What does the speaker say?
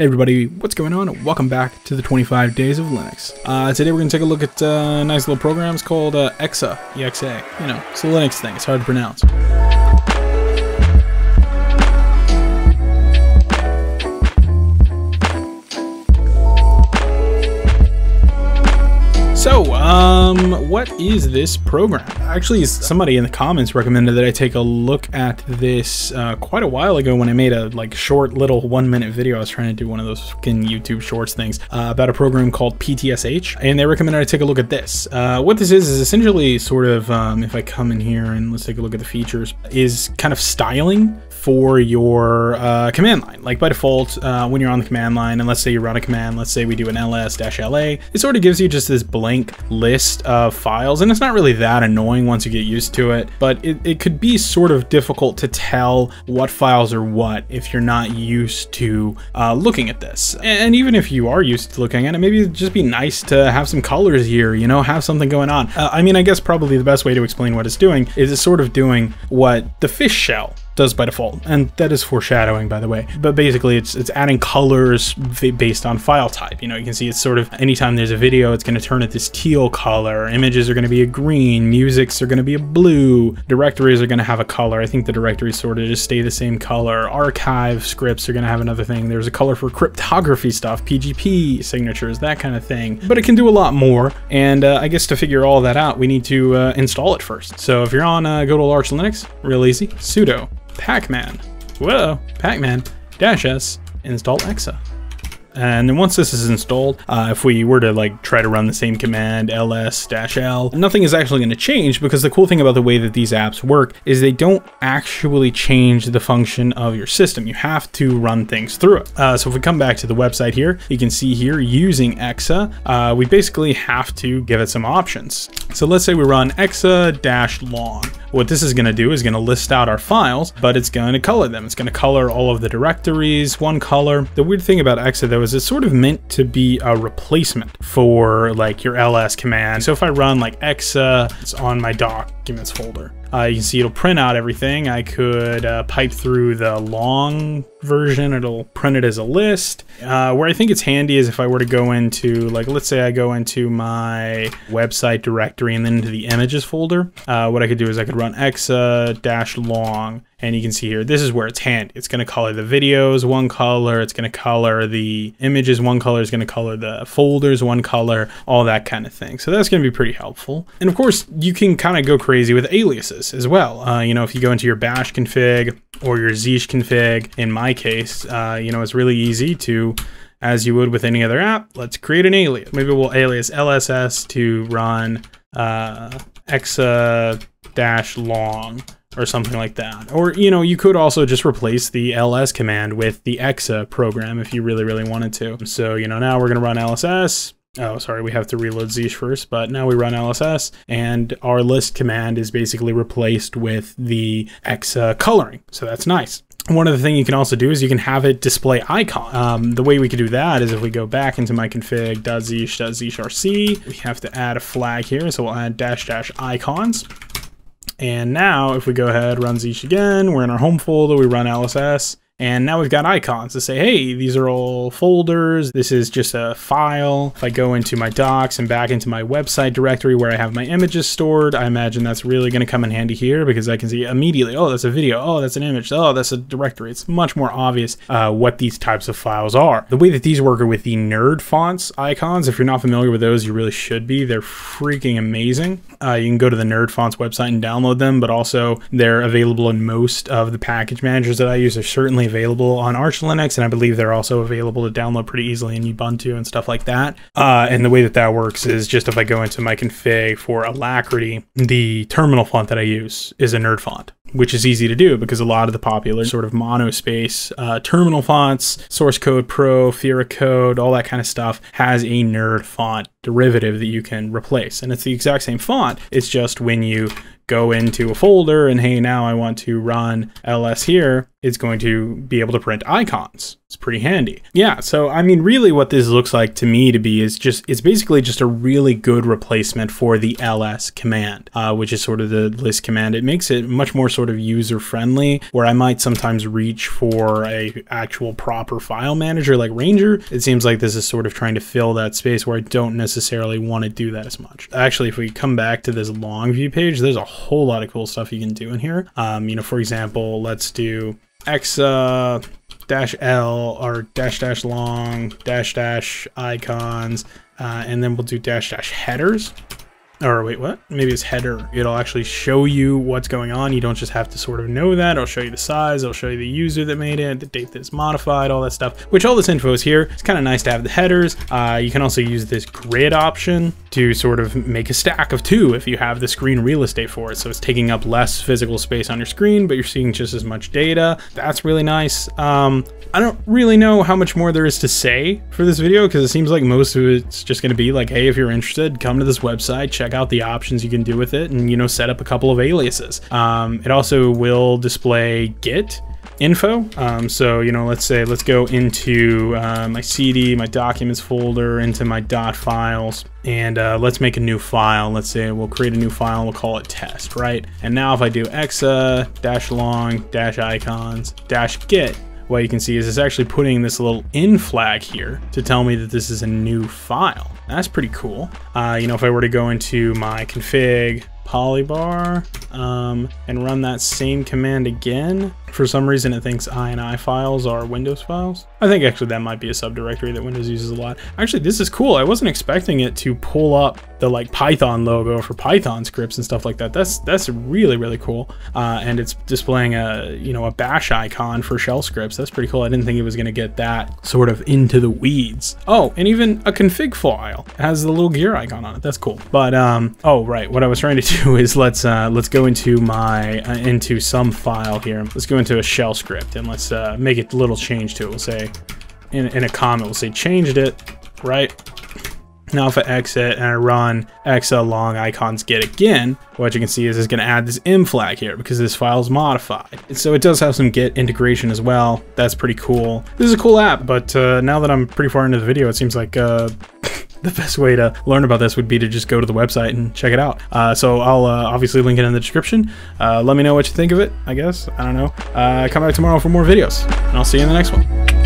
Hey everybody, what's going on? Welcome back to the 25 Days of Linux. Uh, today we're going to take a look at uh, nice little programs called uh, EXA, EXA. You know, it's a Linux thing, it's hard to pronounce. So, um, what is this program? Actually, somebody in the comments recommended that I take a look at this uh, quite a while ago when I made a like short little one minute video. I was trying to do one of those fucking YouTube shorts things uh, about a program called PTSH, and they recommended I take a look at this. Uh, what this is is essentially sort of, um, if I come in here and let's take a look at the features, is kind of styling for your uh, command line. Like by default, uh, when you're on the command line, and let's say you run a command, let's say we do an ls-la, it sort of gives you just this blank list of files, and it's not really that annoying once you get used to it, but it, it could be sort of difficult to tell what files are what if you're not used to uh, looking at this. And even if you are used to looking at it, maybe it'd just be nice to have some colors here, you know, have something going on. Uh, I mean, I guess probably the best way to explain what it's doing is it's sort of doing what the fish shell does by default, and that is foreshadowing, by the way. But basically, it's it's adding colors based on file type. You know, you can see it's sort of anytime there's a video, it's going to turn it this teal color. Images are going to be a green. Musics are going to be a blue. Directories are going to have a color. I think the directories sort of just stay the same color. Archive scripts are going to have another thing. There's a color for cryptography stuff, PGP signatures, that kind of thing. But it can do a lot more. And uh, I guess to figure all that out, we need to uh, install it first. So if you're on uh, Arch Linux, real easy, sudo pacman, whoa, Pac-Man, dash s install exa. And then once this is installed, uh, if we were to like try to run the same command ls-l, nothing is actually going to change because the cool thing about the way that these apps work is they don't actually change the function of your system. You have to run things through it. Uh, so if we come back to the website here, you can see here using exa, uh, we basically have to give it some options. So let's say we run exa-long. What this is going to do is going to list out our files, but it's going to color them. It's going to color all of the directories one color. The weird thing about exa though it's sort of meant to be a replacement for like your ls command. So if I run like exa, it's on my documents folder. Uh, you can see it'll print out everything. I could uh, pipe through the long version. It'll print it as a list. Uh, where I think it's handy is if I were to go into, like, let's say I go into my website directory and then into the images folder. Uh, what I could do is I could run exa dash long and you can see here, this is where it's handy. It's going to color the videos one color. It's going to color the images one color. It's going to color the folders one color, all that kind of thing. So that's going to be pretty helpful. And of course, you can kind of go crazy with aliases as well. Uh, you know, if you go into your bash config or your zsh config, in my case, uh, you know, it's really easy to as you would with any other app, let's create an alias. Maybe we'll alias LSS to run uh, exa dash long or something like that. Or, you know, you could also just replace the ls command with the exa program if you really, really wanted to. So, you know, now we're going to run lss. Oh, sorry, we have to reload zsh first, but now we run LSS and our list command is basically replaced with the exa coloring. So that's nice. One other thing you can also do is you can have it display icon. Um, the way we could do that is if we go back into my config.zsh.zeeshrc, we have to add a flag here. So we'll add dash dash icons. And now if we go ahead, run zsh again, we're in our home folder, we run LSS, and now we've got icons to say, hey, these are all folders. This is just a file. If I go into my docs and back into my website directory where I have my images stored, I imagine that's really going to come in handy here because I can see immediately, oh, that's a video. Oh, that's an image. Oh, that's a directory. It's much more obvious uh, what these types of files are. The way that these work are with the nerd fonts icons. If you're not familiar with those, you really should be. They're freaking amazing. Uh, you can go to the nerd fonts website and download them, but also they're available in most of the package managers that I use. They're certainly available on Arch Linux, and I believe they're also available to download pretty easily in Ubuntu and stuff like that. Uh, and the way that that works is just if I go into my config for Alacritty, the terminal font that I use is a nerd font which is easy to do because a lot of the popular sort of monospace uh, terminal fonts, Source Code Pro, Fira Code, all that kind of stuff has a nerd font derivative that you can replace. And it's the exact same font. It's just when you go into a folder and hey, now I want to run ls here, it's going to be able to print icons. It's pretty handy. Yeah, so I mean, really what this looks like to me to be is just, it's basically just a really good replacement for the ls command, uh, which is sort of the list command. It makes it much more sort of user friendly, where I might sometimes reach for a actual proper file manager like Ranger. It seems like this is sort of trying to fill that space where I don't necessarily want to do that as much. Actually, if we come back to this long view page, there's a whole lot of cool stuff you can do in here. Um, you know, for example, let's do exa dash L or dash dash long dash dash icons, uh, and then we'll do dash dash headers. Or wait, what? Maybe it's header. It'll actually show you what's going on. You don't just have to sort of know that. It'll show you the size. It'll show you the user that made it, the date that's modified, all that stuff, which all this info is here. It's kind of nice to have the headers. Uh, you can also use this grid option to sort of make a stack of two if you have the screen real estate for it. So it's taking up less physical space on your screen, but you're seeing just as much data. That's really nice. Um, I don't really know how much more there is to say for this video because it seems like most of it's just going to be like, hey, if you're interested, come to this website, check check out the options you can do with it and, you know, set up a couple of aliases. Um, it also will display Git info. Um, so, you know, let's say, let's go into uh, my CD, my documents folder, into my dot files, and uh, let's make a new file. Let's say we'll create a new file, we'll call it test, right? And now if I do exa dash long dash icons dash git, what you can see is it's actually putting this little in flag here to tell me that this is a new file. That's pretty cool. Uh, you know, if I were to go into my config polybar um, and run that same command again, for some reason it thinks INI files are Windows files. I think actually that might be a subdirectory that Windows uses a lot. Actually, this is cool. I wasn't expecting it to pull up the like Python logo for Python scripts and stuff like that. That's that's really really cool. Uh, and it's displaying a you know a bash icon for shell scripts. That's pretty cool. I didn't think it was gonna get that sort of into the weeds. Oh, and even a config file has the little gear icon on it. That's cool. But um, oh right, what I was trying to do is let's uh, let's go into my uh, into some file here. Let's go into a shell script and let's uh, make a little change to it. We'll say in, in a comment, we'll say changed it, right? Now if I exit and I run exa long icons git again, what you can see is it's going to add this m flag here because this file is modified. So it does have some git integration as well. That's pretty cool. This is a cool app, but uh, now that I'm pretty far into the video, it seems like uh, the best way to learn about this would be to just go to the website and check it out. Uh, so I'll uh, obviously link it in the description. Uh, let me know what you think of it, I guess. I don't know. Uh, come back tomorrow for more videos, and I'll see you in the next one.